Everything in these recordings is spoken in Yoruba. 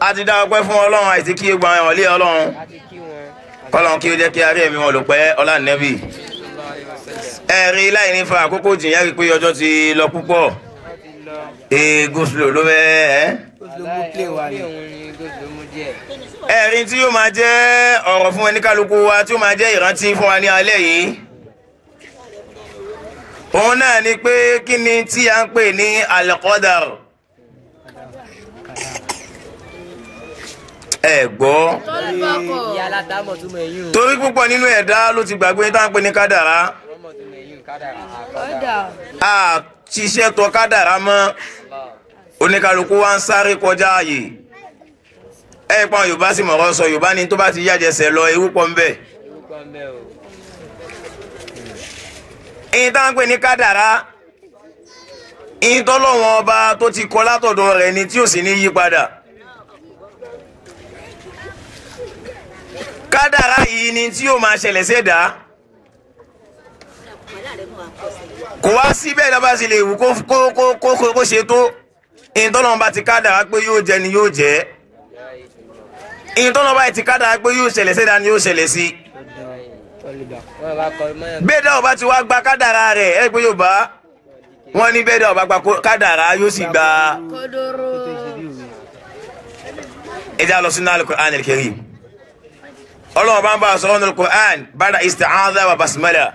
a ti dá ọpẹ́ fún ọlọ́run àti kí gbọ́n ẹ̀wọ̀n lé ọlọ́run. Kọ́lọ́n kí ó jẹ́ kí arí ẹ̀mí wọn lò pẹ́ ọlá nẹ́bì ẹ̀rí láì ní fa àkókò jìnyá rí pé ọjọ́ ti lọ púpọ̀. Ee goslo ló fẹ́ ẹ́. Ẹ̀rí tí yóò máa jẹ́ ọ̀rọ̀ fún ẹnikálukú wa tí yóò máa jẹ́ ìrántí fún wa ní alẹ́ yìí. Òun náà ni pé kí ni tí a ń pè ní al-qadar ẹ gbọ́. Torí púpọ̀ nínú ẹ̀dá ló ti gbàgbé tá à ń pè ní kádàrá. A ṣiṣẹ́ tọ kádàrá mọ́. Oníkálukú wa ń sáré kọjá ààyè. Ẹ pọn yorùbá sì mọ̀rọ̀ sọ yorùbá ni tó bá ti yájẹsẹ̀ lọ ewu pọ̀ ń bẹ̀. ìyìn tá à ń pè ní kádàrá. Ìyìn tọ́lọ́wọ́n ọba tó ti kọ látọ̀dọ̀ rẹ̀ ni tí ò sì ní yí padà. Kádàrá yìí ni tí yóò máa ṣẹlẹ̀ sẹ́dá. Kò wá síbẹ̀ lọ́ba sì lè wù kó kó kó kó ṣe tó. Tọ́lọ́wọ́n bá ti kádàrá pé yóò jẹ ni yóò jẹ́. Tọ́lọ́wọ́n bá ti kádàrá pé yóò ṣẹlẹ̀ sẹ́dá ni yóò ṣẹlẹ̀ sí. Wọ́n bá kọ mọ́yàn bẹ́ẹ̀ dá ọba ti wá gba kádàrá rẹ̀ ẹ pé yóò bá wọ́n ní bẹ́ẹ̀ dá ọba gba kádàrá yóò sì gba. Ẹja lọ sínú al-Qur'an الله بابا صون القرآن بعد استعاذة وبسملة.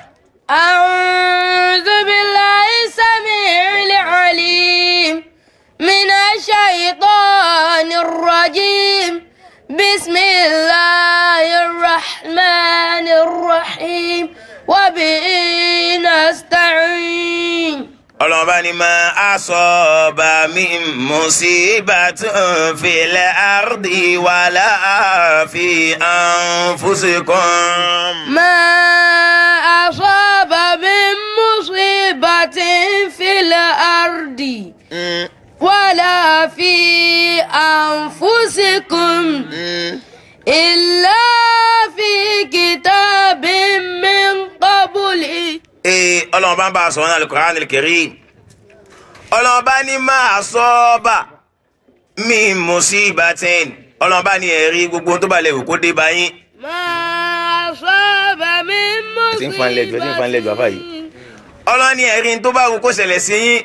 أعوذ بالله السميع العليم. ọlọ́run bá ní ma asọ́ba mi musibatun fil ardi wala fi anfusikum. ma asọ́ba mi musibatin fil ardi. Hmm. wala fi anfusikum. Hmm. illa fi kitabim min qabli. ee ọlọ́run bá ń bá a sọ̀rọ̀ náà Al-Qur'an Al-Karim ọlọ́ba ní máa sọ ọ́bà mi mú sí ìbátan ọlọ́ba ní ẹ̀rí gbogbo tó bá lè wò kó dé bá yín. máa sọ ọ́bà mi mú sí ìbátan ọlọ́ni ẹ̀rí tó bá wù kó ṣẹlẹ̀ sí yín.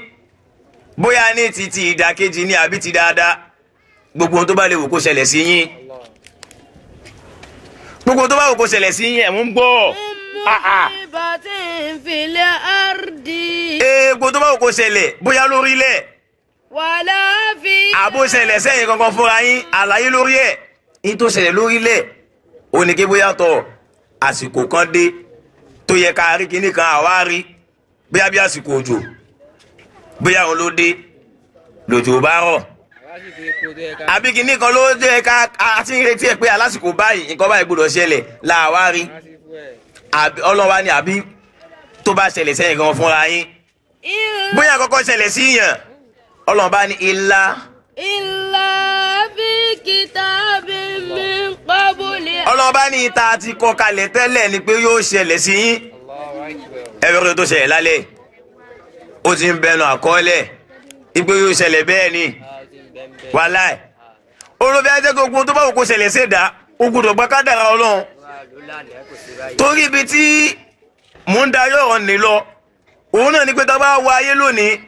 Bóyá ní ti ti ìdàkejì ni àbí ti dáadáa. Gbogbo tó bá lè wù kó ṣẹlẹ̀ sí yín. Gbogbo tó bá wù kó ṣẹlẹ̀ sí yín ẹ̀ ń gbọ́ egun ah, ah. tó bá wò kó ṣẹlẹ̀ bóyá lórí lẹ̀. wàlá fi. àbó ṣẹlẹ̀ sẹ́yìn kankan fúnra yín àlàyé lórí ẹ̀ ní tó ṣẹlẹ̀ lórí lẹ̀ ó ní kí bóyá tọ̀ àsìkò kan dé tó yẹ ká rí kinní kan àwa rí bóyá bí àsìkò òjò bóyá òun ló dé lòjò bá rọ̀ àbí kinní kan ló dé ká a ń retí ẹ pé alásìkò báyìí nǹkan báyìí gbọ́dọ̀ ṣẹlẹ̀ làwa rí ọlọ́run wa ni àbí tó bá ṣẹlẹ̀ sẹ́yìn gan fúnra yín bóyá àkọ́kọ́ ṣẹlẹ̀ sí yàn ọlọ́run bá ní ilá. ilá bí kìtàbí mi pọ́bùlì. ọlọ́run bá ní ìta kọ kalẹ̀ tẹ́lẹ̀ ni pé yóò ṣẹlẹ̀ sí yín ẹ̀rọ kí ló tó ṣẹlẹ̀ lálẹ́ ó ti ń bẹnu àkọọ́lẹ̀ ipe yóò ṣẹlẹ̀ bẹ́ẹ̀ ni wàláì olùbẹ́ẹ́dẹ́gbẹ̀gbọ́n tó bá wù kó ṣẹlẹ̀ ṣèdá ogun tó gbà kádàrá ọlọ́run torí ibi tí mò ń darí ọ̀rọ̀ ní lọ òun náà ni pé tá bá wá ayé lónìí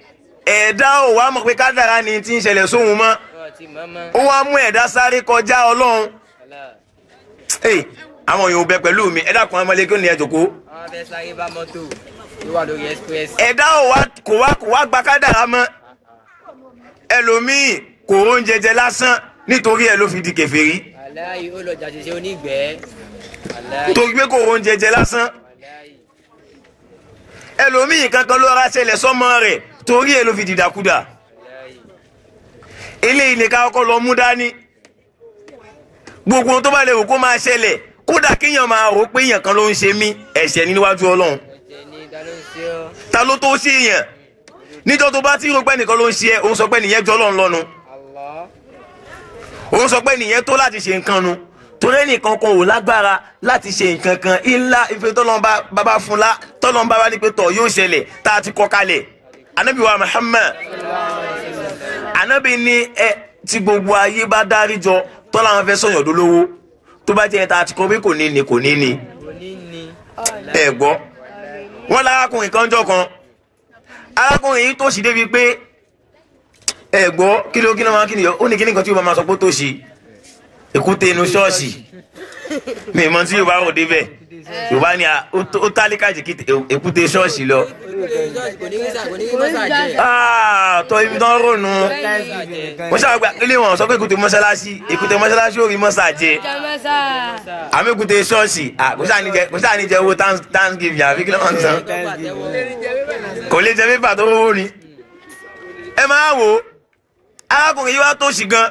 ẹ̀dá ò wá mọ̀ pé kádàrá ni ti ń ṣẹlẹ̀ sóhun mọ́. Ó wá mú ẹ̀dá sáré kọjá ọlọ́run. Àwọn èèyàn ò bẹ pẹ̀lú mi. Ẹ̀dá kan ọmọlẹ́kẹ́ ò ní ẹ express. ẹ̀dá ò wá kò wá kò wá gba kádàrá mọ́. Ẹlòmíì kò oúnjẹ jẹ lásán nítorí ẹ ló fi di kèfèrí Aláì ó lọ jàṣẹṣẹ onígbẹ́. Torí pé kò oúnjẹ jẹ lásán. Ẹlòmíì kankan ló ra ṣẹlẹ̀ sọ́mọ rẹ̀ torí ẹ ló fi dìdàkudà. Eléyìí ni ká kọ́kọ́ lọ mú dání. Gbogbo tó bá lè wò kó máa ṣẹlẹ̀ kódà kéèyàn máa rò pé èèyàn kan ló ń ṣe mí ẹ̀ṣẹ̀ ní níwájú ọlọ́run. Ta ló tó ṣe èèyàn? Níjọ́ tó bá tí rò pé nìkan ló ń ṣe ẹ́ òun sọ pé nìyẹn jọ ọlọ́run lọ́nu. Òun sọ pé nìyẹn tó láti ṣe nǹkan nu. Torí ẹnìkan kan ò lágbára láti ṣe nǹkan kan ńlá ife tọ́lọ́mbà bàbá fún la tọ́lọ́mbà bá ní pé tọ̀ yóò ṣẹlẹ̀ tá a ti kọ́ kalẹ̀. Anabi wa Muhammad. Anabi ni ẹ tí gbogbo ayé bá dárí jọ tọ́lá wọn fẹ́ sọ̀yàn dolówó. Tó bá jẹ́ ẹ̀ta àti kan pé kò ní ni kò ní ni. Ẹ gbọ́. Wọ́n lárákùnrin kan jọ kan. Arákùnrin yìí tòṣì débi pé ẹ gbọ́ kí ló kí ló máa kí ni yọ? Ó ní kíní kan tí yóò máa sọ pé tòṣì èkúté inú ṣọ́ọ̀ṣì. Mi mọ tí yorùbá rò débẹ̀ yorùbá ni ó tó- ó tálíkà jì kí èkúté ṣọ́ọ̀ṣì lọ. Ah, tọ́ ibi tán rònú. Mo ṣàgbà ilé wọn sọ pé èkúté mọ́ṣáláṣí èkúté mọ́ṣáláṣí ò rí mọ́ṣá jẹ. Jamasa. àmì èkúté ṣọ́ọ̀ṣì kò sáà jẹ- owó thanks- thanksgiving àfi kí ló máa ń san kò lè jẹ pépà tó wó ni. ẹ máa wo arákùnrin yìí wá tó ṣì gan.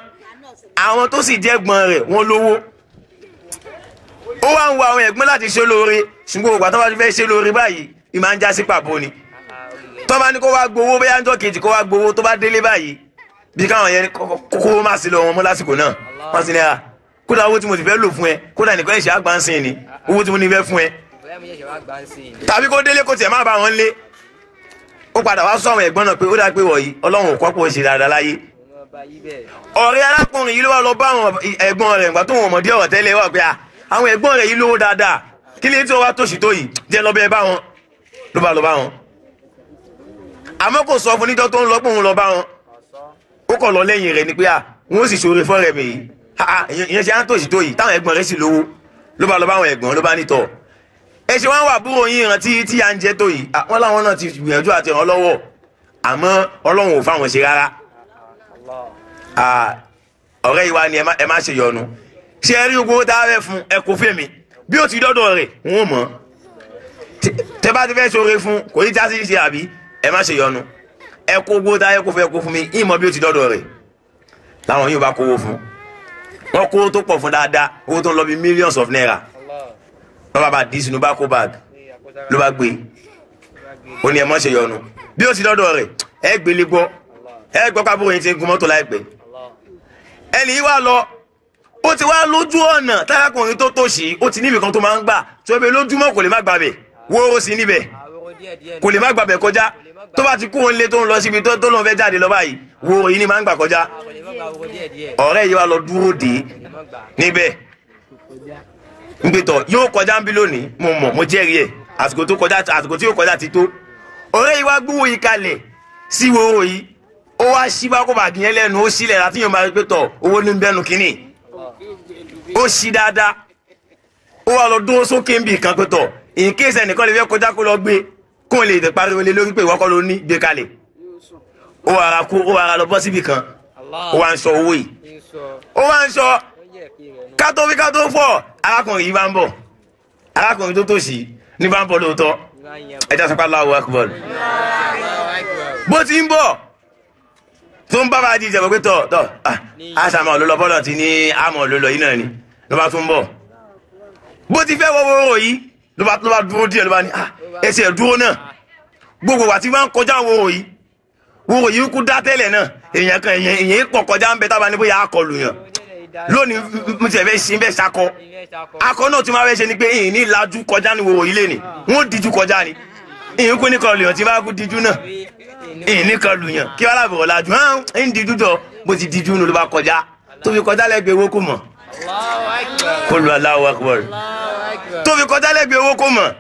Àwọn tó sì jẹ́ gbọ́n rẹ̀ wọ́n lówó. Ó wá ń wo àwọn ẹ̀gbọ́n láti ṣe lóore ṣùgbọ́n ògbà tó bá ti fẹ́ ṣe lóore báyìí ì máa ń já sí pàbó ni. Tó bá ní kó wá gbowó bóyá ń jọ́ kejì kó wá gbowó tó bá délé báyìí bí káwọn yẹn kókó má sí lọ wọn mú lásìkò náà. Wọ́n sì ní à kódà owó tí mo ti fẹ́ lò fún ẹ kódà nìkan ìṣe àgbà ń sìn ni. Owó tí mo ní fẹ́ fún ẹ. Tàbí kó délé kó tiẹ̀ má bá wọn lé. Ó padà wá sọ àwọn ẹ̀gbọ́n náà pé ó dá pé wọ̀nyí ọlọ́run ò kọ́pọ̀ ṣe dáadáa láyé ọ̀rẹ́ arákùnrin yìí ló wá lọ bá àwọn ẹ̀gbọ́n rẹ̀ nígbà tó wọn mọ̀dí ọ̀rọ̀ tẹ́lẹ̀ wà pé à, àwọn ẹ̀gbọ́n rẹ̀ yìí lówó dáadáa. Kí ni tí wọ́n wá tòṣì tó yìí? Jẹ́ lọ bẹ́ẹ̀ bá wọn. Ló bá lọ bá wọn. àmọ́ kò sọ fún níjọ́ tó ń lọ pé òun lọ bá wọn. Ó kọ̀ lọ lẹ́yìn rẹ̀ ni pé à wọ́n sì ṣoore fọ́rẹ̀ mi yìí. Ìyẹn ṣe á tòṣì tó yìí. Táwọn ẹ̀gbọ́n rẹ̀ sì lówó. Ló bá lọ bá àwọn ẹ̀gbọ́n ló bá nítọ̀. Ẹ ṣe wọn wà búrò yín Ah, ọ̀rẹ́ yìí wá ní ẹ má- ṣe yọnu. Ṣé ẹ rí owó tá a fẹ́ fún ẹ kó fèmí bí ó ti dọ́dọ̀ rẹ̀ wọ́n mọ̀. Tẹ- bá ti fẹ́ ṣoore fún kò ní jásí ṣe àbí ẹ má ṣe yọnu. Ẹ kó owó tá fẹ́ kó fẹ́ kó fún mi ìmọ̀ bí ó ti dọ́dọ̀ rẹ̀. Làwọn yóò bá kówó fún. Wọn kówó tó pọ̀ fún dáadáa owó tó ń lọ bí millions of naira. Lọ́ba bá dí sínú bá kó bag ló bá gbé. Ó ní ẹ má ṣe yọnu. Bí ó ti dọ́dọ̀ rẹ̀ ẹ gbélé gbọ́. Ẹ gbọ́ láìpẹ́ ẹni yìí wá lọ ó ti wá lójú ọ̀nà tárakùnrin tó tòṣì ó ti níbi kan tó máa ń gbà. Tó ẹbẹ lójúmọ́ kò lè má gbàbẹ̀. Wóró sí níbẹ̀. Kò lè má gbàbẹ̀ kọjá. Tó bá ti kú òun lé tó ń lọ síbi tó lóun fẹ́ jáde lọ báyìí wóró yìí ni máa ń gbà kọjá. Ọ̀rẹ́ yìí wá lọ dúró dé níbẹ̀. Ngbẹ̀tọ̀ yóò kọjá ń bí lónìí. Mo mọ̀ mo jẹ́rìí ẹ̀. Àsìkò tí yóò kọjá ti tó. Ọ̀rẹ́ yìí wá gbúwò yìí kalẹ̀ sí wóró yìí ó wá sí bákó bàgì yẹn lẹ́nu ó sílẹ̀ láti máa rí pé tọ̀ owó ní bẹ́nu kínní. Ó sí dáadáa. Ó wá lọ dúró sókè ń bì kan pé tọ̀ in case ẹnìkan lè fẹ́ kọjá kó lọ gbé kó lè tẹ̀ pariwo lé lórí pé ìwọ́kọ́ ló ní gbé kalẹ̀. Ó wá ra kó ó wá ra lọ bọ́ síbì kan. Ó wá ń sọ owó yìí. Ó wá ń sọ kátó fi kátó fọ. Arákùnrin yìí bá ń bọ̀. Arákùnrin tó tòṣì ní bá ń bọ̀ lóòótọ́. Ẹja sọpá Akbar. Bọ̀. bó ti ń bọ̀ tó ń bá bá di ìjẹ̀bọ̀ pé tọ̀ tọ̀ àṣàmọ̀ ló lọ bọ́dọ̀ tí ní àmọ̀ ló lọ yìí náà ni ló bá tún bọ̀. Bó ti fẹ́ wọ́wọ́ yìí ló bá dúró díẹ̀ ló bá ní "Ah, ẹsẹ̀ dúró náà. Gbogbo wa ti máa ń kọjá wọ́wọ́ yìí wọ́wọ́ yìí kú dá tẹ́lẹ̀ náà èèyàn kan èèyàn pọ̀ kọjá ń bẹ tábà ní bóyá akọlù yàn. Lónìí mo ti fẹ́ ṣe bẹ́ẹ̀ sakọ akọ náà tí máa fẹ́ ṣe ni pé ìyìn ní lajú kọjá ní wòwò ilé ni wọ́n díjú kọjá ni. Ìyìn kú ní kan lùyàn tí bá kú díjú náà ní kan lùyàn kí wọ́n lábẹ̀ ọ̀làjú hàn ń díjú jọ. Bó ti díjú nù ló bá kọjá. Tó fi kọjá lẹ́gbẹ̀ẹ́ owó kò mọ̀. Kó lu Allahu Akbar. Tó fi kọjá lẹ́gbẹ̀ẹ́ owó kò mọ̀.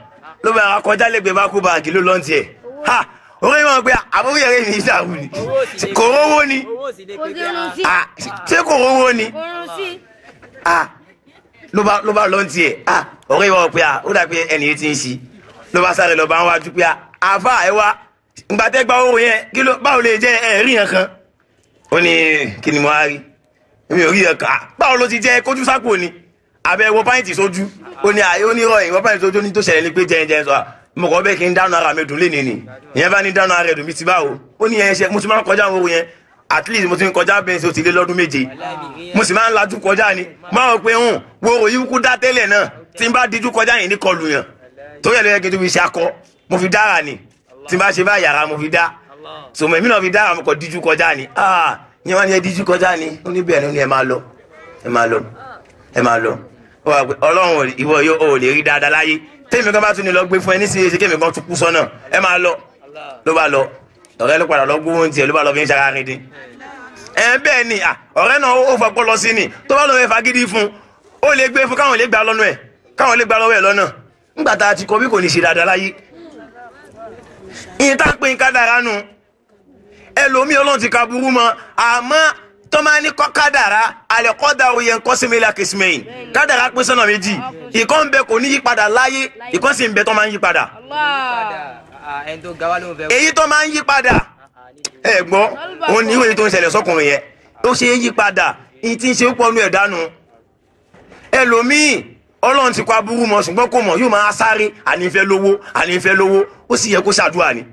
Ló bá kọjá lẹ́gbẹ̀ẹ́ bá kú báàgì ló lọ́n tiẹ̀. Ha! Orí wọn pé àbúrò yẹrẹ mi ìṣàwù ni. Kò rówó ni. Ṣé kò rówó ni? Ló bá ló bá lọ tiẹ̀. Ah ọ̀rẹ́ ìwọ pé ó dà pé ẹnì yìí ti ń ṣi. Ló bá sáré lọ bá ń pé àfa ẹ wá ngbàtẹ́ gba owó yẹn kí ló báwo lè jẹ́ ẹ rí yẹn kan? Ó ní kí ni mo á rí? Mi ò rí yẹn kan. Ah báwo ló ti jẹ́ kójú sápò ni? Àbẹ wọ pàǹtì sójú. Ó ní àyè ó ní rọyìn wọ pàǹtì sójú ní tó ṣẹlẹ̀ ní pé jẹ́ jẹ́ sọ. Mo kọ́ bẹ́ẹ̀ kí n dáná ara mi dùn léni ni. Ìyẹn bá ní dáná ara dùn mí ti báwo ó ní yẹn ṣe mo ti máa ń kọjá àwọn owó yẹn. At least mo ti ń kọjá bẹ́ẹ̀ o ti lé lọ́dún méje. Mo sì máa ń lajú kọjá ni. Máa rò pé hùn wo òyìn kú dá tẹ́lẹ̀ náà. Tí n bá díjú kọjá yìí ní kọlù yàn. Tó yẹ lóye kí n ṣe akọ. Mo fi dára ni tí n bá ṣe bá yàrá mo fi dá. Sòmọ èmi náà fi dára mo kọ díjú kọjá ni. Ah ní wọn ní ẹ díjú kọjá ni. Ó ní bẹ́ẹ̀ ni ní ẹ máa lọ. Ẹ máa lọ. Ẹ máa lọ. Ọlọ́run ìwọ yóò lè rí dáadáa láyé. Tẹ́mi kan bá tún ní lọ gbé fún ẹ nísìnyí ṣe kémi kan tún kú sọ́nà? Ẹ máa lọ. Ló bá lọ. Ọ̀rẹ́ ló padà lọ gbówó oúnjẹ ló bá lọ fi ń ṣara rìn dín ẹ bẹ́ẹ̀ ni ọ̀rẹ́ náà ó fọpọ́ lọ sí ni. Tó bá lọ́wọ́ ẹ fagídí fún ó lè gbé fún káwọn lè gbà lọ́nà ẹ̀. Káwọn lè gbà lọ́wọ́ ẹ̀ lọ́nà. Ńgbà tá bí kò ní ṣe dáadáa láyé ìyẹn tá a pè ń kádàrá nu ẹlòmíì ọlọ́run ti ka burú mọ́ àmọ́ tọ́mọ ní kọ́ kádàrá alẹ́ kọ́dàrú yẹn kọ́ sẹ́mi la kìsìmẹ́yìn kádàrá pín sọ́nà méjì. Ìkọ́ ń bẹ kò ní yí padà láyé ìkọ́ sì ń bẹ tó máa ń yí padà. Allah. ẹni tó ga wá ló ń fẹ́. èyí tó máa ń yí padà ẹ gbọ́ òun ní ìwé tó ń ṣẹlẹ̀ sọ́kùnrin yẹn. Ó ṣe é yí padà ìyí tí ń ṣe pọ̀ nù. Ẹ̀dánu ẹlòmíì ọlọ́run ti kọ́ aburú mọ́ ṣùgbọ́n kò mọ̀ yóò máa sáré ànífẹ́ lówó ànífẹ́ lówó ó sì yẹ kó ṣàdúrà ni.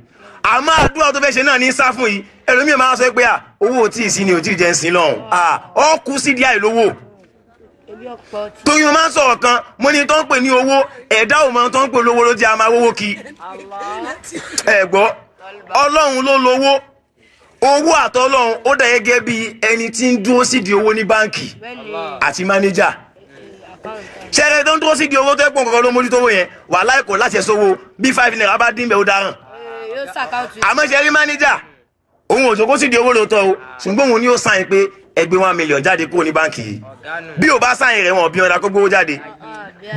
Àmọ́ àdúrà tó fẹ́ ṣe náà ní sá fún yìí. Ẹlòmíì máa sọ pé owó tí ì sí ni ò tí ì jẹ́ ń sin lọ́hùn ọ́ kú sí díà ìlówó torí mo máa ń sọ̀rọ̀ kan mo ní tó ń pè ní owó ẹ̀dá ò mọ tó ń pè lówó ló jẹ́ a máa wówó kí. Ẹ gbọ́ ọlọ́run ló lówó. Owó àtọ́lọ́run ó dà gẹ́gẹ́ bí ẹni tí ń dúró sídìí owó ní báǹkì àti mánéjà ṣẹ́rẹ́ tó ń dúró sídìí owó tó ẹ̀pọ̀ kankan ló mójútó owó yẹn? Wà láìkò láti ẹ̀sọ́wọ́ bí five naira bá dín bẹ́ẹ̀ ó dáràn. Ṣàkáǹtì. àmọ́ ṣe rí mánéjà òun ò jókòó sídìí owó lóòótọ́ o. Ṣùgbọ́n òun ni ó sáyìn pé ẹgbẹ́ one million jáde kúrò ní báǹkì yìí. Bí ò bá sáyìn rẹ̀ wọ́n bí ọ̀dà kó gbówó jáde.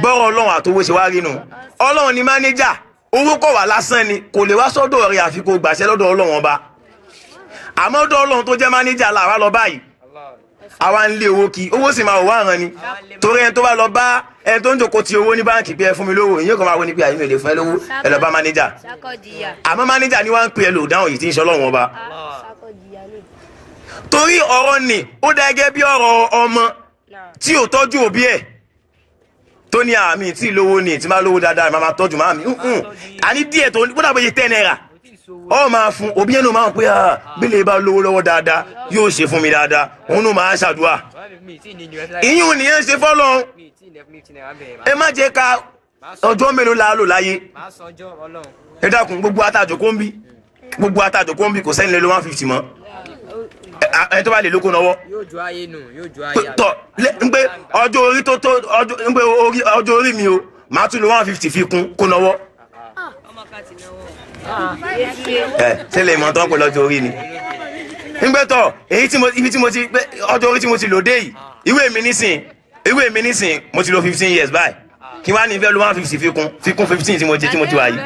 Bọ́rọ̀ ọlọ́run àtowó ṣe wá rí nu ọlọ́run ni mánéjà owó kọ̀ wá lásán ni. Kò lè wá sọ́dọ̀ rẹ̀ àfi kó gbàṣẹ́ lọ́dọ̀ ọlọ́run ọba. Àmọ́ ọdọ̀ ọlọ́run tó jẹ́ mánéjà làwa lọ báyìí àwa ń lé owó kí owó sì máa wá ràn ni. Torí ẹni tó bá lọ bá ẹni tó ń jòkó ti owó ní báǹkì pé ẹ fún mi lówó ìyẹn kan máa wọ ní pé àyè mi ò lè fún ẹ lówó. Ẹ lọ bá mánéjà. Àmọ́ mánéjà ni wọ́n ń pè ẹ lò dáhùn yìí tí ń ṣe ọlọ́run ọba. Ni. torí ọ̀rọ̀ ni ó dá gẹ́gẹ́ bí ọ̀rọ̀ ọmọ tí ò tọ́jú òbí ẹ̀ tó ní àmì tí lówó ni tí máa lówó dáadáa máa tọ́jú máa mi àní díẹ̀ tó kó dàbọ̀ yìí tẹ́ náírà ọ máa fún òbí yẹn ló máa ń pè á bílẹ̀ bá lówó lọ́wọ́ dáadáa yóò ṣe fún mi dáadáa. Òun ló máa ṣàdúrà. Ìyún nìyẹn ṣe fọ́lọ́ ẹ má jẹ́ ká ọjọ́ mélòó la lò láyé. Ẹ dákun gbogbo atajò kó ń bí. Gbogbo atajò kó ń bí kò sẹ́ni lè lo one fifty mọ́. Ẹ tó bá lè lóko náwó. Yóò ju ayé nù yóò ju ayé. pé tọ ń pé ọjọ́ orí tó tó ń pé orí ọjọ́ orí mi o màá tún lo one fifty fi kún kó nọwọ́. Ẹ ṣẹlẹ̀ ìmọ̀ tó ń pè lọ́jọ́ orí ni. ń pé tọ èyí tí mo ibi tí mo ti pé ọjọ́ orí tí mo ti lò dé yìí ìwé mi nísìn ìwé mi nísìn mo ti lo fifteen years báyìí. Kí wàá ní fẹ́ lo one fifty fi kún fi kún fifteen tí mo ti tí mo ti wà yìí.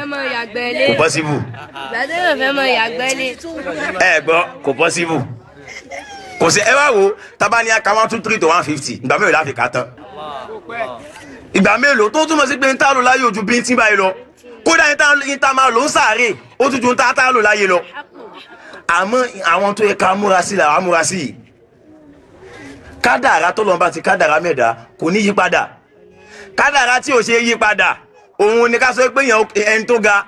Kò possible. Tẹ́lẹ̀ fẹ́ mọ ìyàgbẹ́ ilé. ẹ gbọ́ kò possible. Kò sí ẹ wá wo tábà ní one two three to one fifty ìgbà mélòó la fi kà tán? Ìgbà mélòó tó túmọ̀ sí pé ń tá lò láyé ojú bí ń báyìí lọ kódà ń tá tá máa lò ń sàárè ó tún ju ń tá tá lò láyé lọ. Àmọ́ àwọn tó yẹ ká múra sí làwọn múra sí. Yìí kádàrá tó lọ́nba ti kádàrá mẹ́ta kò ní yí padà. Kádàrá tí ò ṣe yí padà òun ni ká sọ pé ẹni tó ga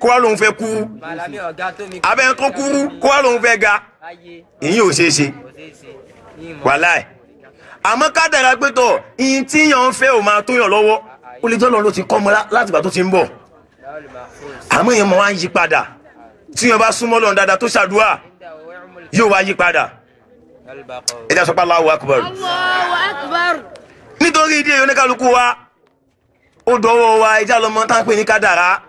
kó wá lóun fẹ́ kú. Màlámí ọ̀gá tó mi. abẹ́ni tó kúrú kó wá lóun fẹ́ ga. Ìyín ò ṣeé ṣe. Wàláì. Àmọ́ kádàrá pé tọ̀ ìyìn tí yàn ń fẹ́ ò máa tó yàn lọ́wọ́. Ó lè jọ́lọ́ ló ti kọ́ ọmọ láti ìgbà tó ti ń bọ̀. Àmọ́ èèyàn máa ń yí padà. Tí yàn bá súnmọ́ lọ́n dáadáa tó ṣàdúrà yóò wá yí padà. Ẹ já sọ pé Allahu Akbar. Nítorí ìdí èyí oníkálukú wa ó dọwọ́ wa ẹjá lọmọ tá ń pè ní kádàrá.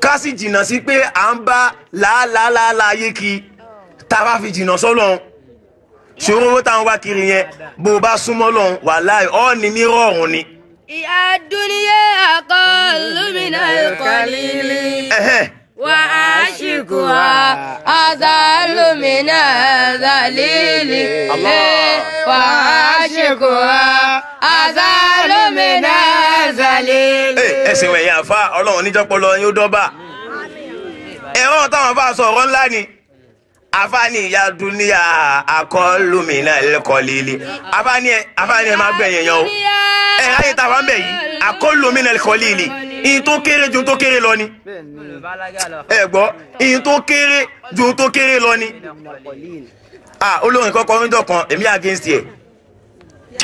Ká sì jìnnà sí pé à ń bá làálàálàá ayé kí tá a bá fi jìnnà sọ́lọ́run. Ṣòro owó táwọn wá kiri yẹn bó o bá súnmọ́ lọ́hùn wàláì ọ́ ní rọrùn ni. Ìyá dúníyé aqallu minal qalili. Ẹ̀hẹ́n. Wa ashikuha azalu minal zalili. Allah. Wa ashikuha azalu minal zalili. Ẹ, ẹsìn wẹ̀yìn àfa ọlọ́run níjọ́pọ̀lọ yóò dọ́bà. ẹ̀rọ táwọn afa sọ ọ̀rọ̀ ńlá ni afa ni ìyá dúníyà akọlùmínà ẹlẹ́kọ̀ọ́lélẹ̀ afa ni ẹ afa ni ẹ máa gbẹ̀yìn yan o ẹ ayé tàwa ń bẹ̀ yìí akọlùmínà ẹlẹ́kọ̀ọ́lélẹ̀ ìyìn tó kéré ju tó kéré lọ ni. Ẹ gbọ́ ìyìn tó kéré ju tó kéré lọ ni. Ah olórin kọ́kọ́ ń dọ̀kan èmi against ẹ̀.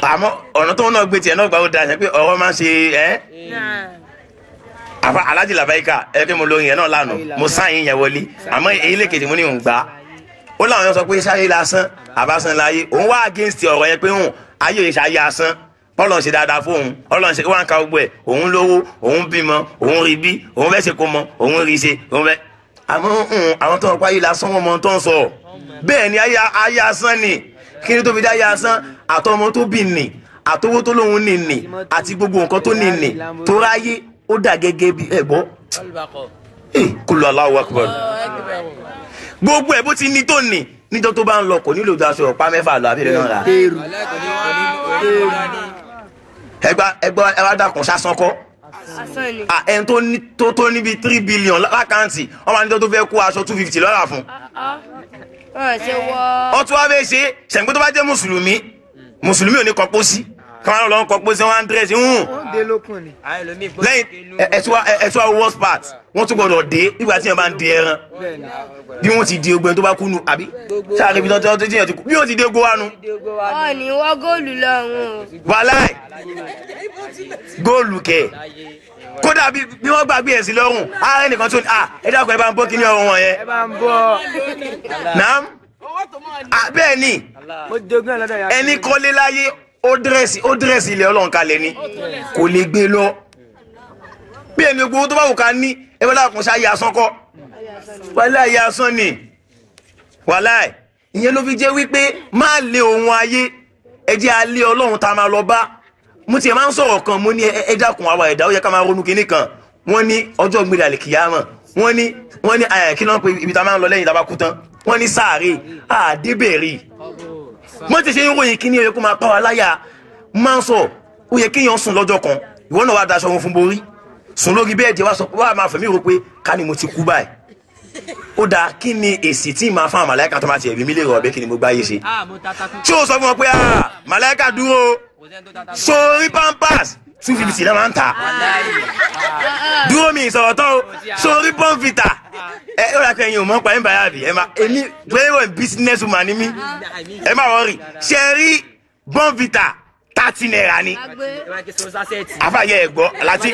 Àmọ́ ọ̀nà tó ń náà gbé tiẹ̀ náà gbà ó da ṣe pé ọ̀rọ̀ máa ń ṣe ẹ́. Àfa alájì làbáyíká ẹ pé mo lórin yẹn náà lánàá mo sáyìn yẹn wọlé. Àmọ́ èyí lè kejì mo ní òun gbà. á ó láwọn yẹn sọ pé sáyé lásán àbásán láyé. Òun wá against ọ̀rọ̀ yẹn pé hùn ayé òye ṣáyé asán. Ọlọ́run ṣe dáadáa fóun ọlọ́run ṣe wọn ká gbogbo ẹ̀. Òun lówó òun bímọ òun rí bí òun fẹ́ ṣe kó mọ òun rí ṣe òun fẹ́. Àmọ́ àwọn tó ń pa ayé lásán wọn mọ tó ń sọ. Bẹ́ẹ̀ ni ayé asán ni. Kí ni tó fi dá ayé asán? Àtọmọ tó bì ní àtọwó tó lóun ní ní àti gbogbo nǹkan tó ní ní tó ráyé ó dà gẹ́gẹ́ bí ẹ̀gbọ́ kúlọ̀ Allahu akbar gbogbo ẹ̀ bó ti ní tó ní níjọ́ tó bá ń lọ kò nílò ju aṣọ ọ̀pá mẹ́fà lọ àbí ẹ̀rọ rà. Ẹgbà ẹgbà ẹwà dàkún sásán kọ́. Asán ni. ah ẹni tó ní tó tó níbi three billion lákàntì ọmọ àníjọ́ tó fẹ́ kó aṣọ two fifty lọ́la fún. Wọ́n ṣe wọ́. wọ́n tún wá fẹ́ ṣe ṣẹ̀ǹgbẹ́ tó bá jẹ́ mùsùlùmí mùsùlùmí ò ní kọ́ pósí kọ́ wọn á ń ń lókun ni. àwọn ẹlòmíì bó lẹ́yìn ẹ̀tún àwọn worst part wọ́n tún gbọ́dọ̀ dé nígbà tí wọ́n bá ń di ẹran bí wọ́n ti di ogun tó bá kú nu àbí sáré ibi tó tó jìyàn ti kú bí wọ́n ti dé ogun wa nu ọ̀ ní wọ́ góòlù lọ́rùn wàláì góòlù kẹ̀ kódà bí wọ́n gbàgbé ẹ̀sìn lọ́rùn ààrẹ nìkan tó ní à ẹ dákun ẹ bá ń bọ́ kíní ọrùn wọn yẹn ẹ bá ń bọ ah bẹ́ẹ̀ ni ẹni kọ́lé láyé ó dírẹ́sì ó dírẹ́sì ilẹ̀ ọlọ́run kalẹ̀ ni. Kò lè gbé lọ. Bí ẹni gbogbo tó bá wù ká ní ẹ bá dàkún ṣáà yà sán kọ́. Wàhálà yà sán ni. Wàhálà ìyẹn ló fi jẹ́ wípé má lé ohun ayé. Ẹ jẹ́ alẹ́ ọlọ́run tá a máa lọ bá. Mo tiẹ̀ máa ń sọ̀rọ̀ kan mo ní ẹ dákun àwa ẹ̀dá ó yẹ ká máa ronú kinní kan. Wọ́n ní ọjọ́ gbé dàlẹ́ kìyàmọ̀ wọ́n ní wọ́n ní kí ló ń ibi tá a máa ń lọ lẹ́yìn tá a bá kú tán? Wọ́n ní sáàrè àdébẹ̀rì wọ́n ti ṣe ń ròyìn kíní ó yẹ kó máa pa wá láyà. Máa ń sọ ó yẹ kéèyàn sùn lọ́jọ́ kan. Ìwọ náà wá daṣọ wọn fún borí. Sùn lórí bẹ́ẹ̀dì wá sọ wá máa fẹ̀mí rò pé ká ní mo ti kú báyìí? Ó dáa kí ni èsì tí màá fún àwọn màláìka tó máa ti ẹ̀rí mi lè rọ̀ ọ̀bẹ kí ni mo gbáyé ṣe? Ah mo tí ó sọ fún wọn pé ah màláìka dúró sórí pampers two fifty náà máa ń tà dúró mi ìsọ̀rọ̀ tán o. Sórí pọ́ǹfìtà ẹ ó rà kẹyìn ò mọ́ pa ẹ̀ ń báyà bì ẹ má èmi playboy business woman ni mí. Ẹ má wọrí ṣe rí pọ́ǹfìtà thirty naira ni? Agbe ẹ máa ké so sásẹ̀tì. àfàyẹ ẹ̀gbọ́ láti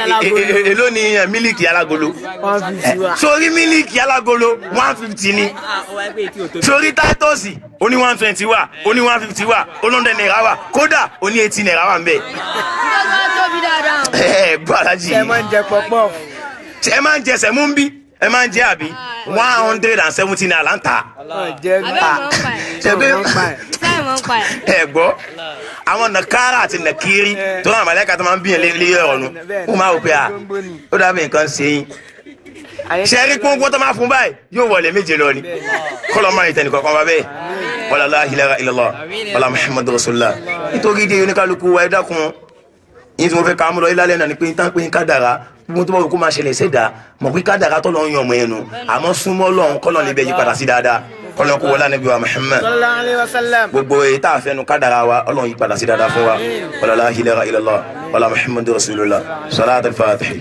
èló ni eh, mílíkì alágolo? One fifty wa. sórí mílíkì alágolo one fifty ni. Ó pé sórí táítọ́ọ̀sì oní one twenty wà oní one fifty wà olóńdẹ náírà wà. Kódà oní eighty náírà wà ń bẹ̀ dáadáa. ẹ gbọ́ alájì ṣe máa ń jẹ pọpọ. ẹ máa ń jẹ sẹ̀mú ń bí? Ẹ máa ń jẹ àbí? one hundred and seventy naira ń pa ẹ̀. ẹ̀. ẹ̀. ẹ gbọ́. Àwọn nàkàrà àti nàkiri tó náà màlẹ́ka tó máa ń bíyàn lé ọ̀run ó máa wò pé à ó dàbí nǹkan ṣe yín. Ṣe rí pọ́npọ́n tó máa fún báyìí? Yóò wọlé méje lọ ni. Kọ́lọ́ máa ń tẹ̀ nìkan kan wá bẹ́ẹ̀. Wàlá la ilaha illallah. Wàlá muhammadu rasulullah. Nítorí dé oníkálukú wa ẹ dákun yín tí mo fẹ́ ká mú lọ ilé náà ni pé tán pé kádàrá gbogbo tó bá wù kó máa ṣẹlẹ̀ sẹ́dá mọ̀ pé kádàrá tọ́lọ́ ń yan ọmọ ẹnu àmọ́ súnmọ́ lọ́hún kọ́lọ́ níbẹ̀ yí padà sí dáadáa kọ́lọ́ kó wọlé ànábì wa muhammad. Gbogbo èyí tá a fẹ́ nu kádàrá wa ọlọ́run yí padà sí dáadáa fún wa. Wàlá la ilaha illallah wàlá muhammadu rasulullah. Salatul fatih.